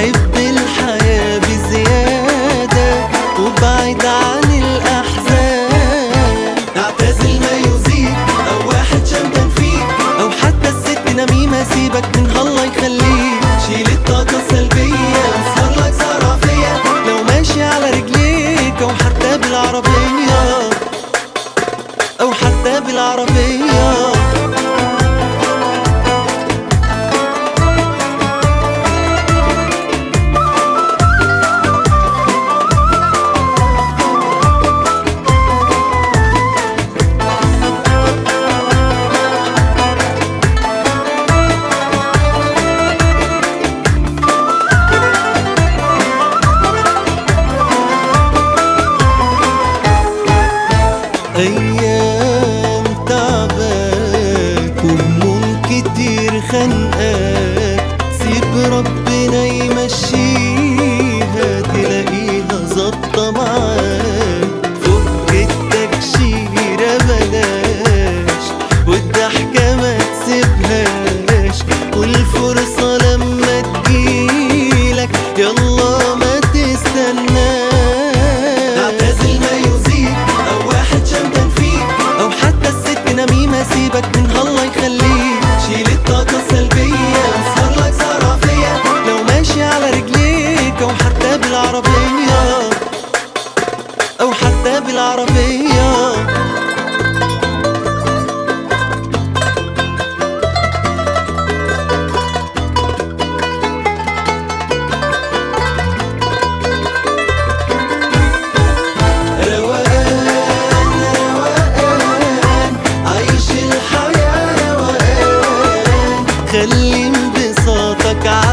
life. أيام تعبك وهموم كتير خانقاك سيب ربنا يمشيها تلاقيها ظابطة معاك. فك التكشيره بلاش والضحكة ما تسيبهاش. والفرصة لا سيبك 가